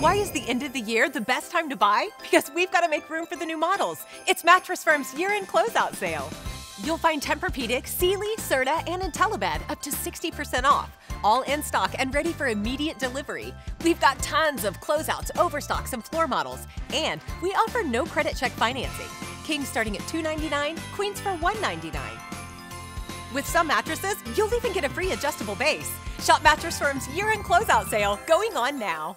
Why is the end of the year the best time to buy? Because we've got to make room for the new models. It's Mattress Firm's year-end closeout sale. You'll find Tempur-Pedic, Sealy, Serta, and IntelliBed up to 60% off. All in stock and ready for immediate delivery. We've got tons of closeouts, overstocks, and floor models. And we offer no credit check financing. Kings starting at $299, Queens for $199. With some mattresses, you'll even get a free adjustable base. Shop Mattress Firm's year-end closeout sale going on now.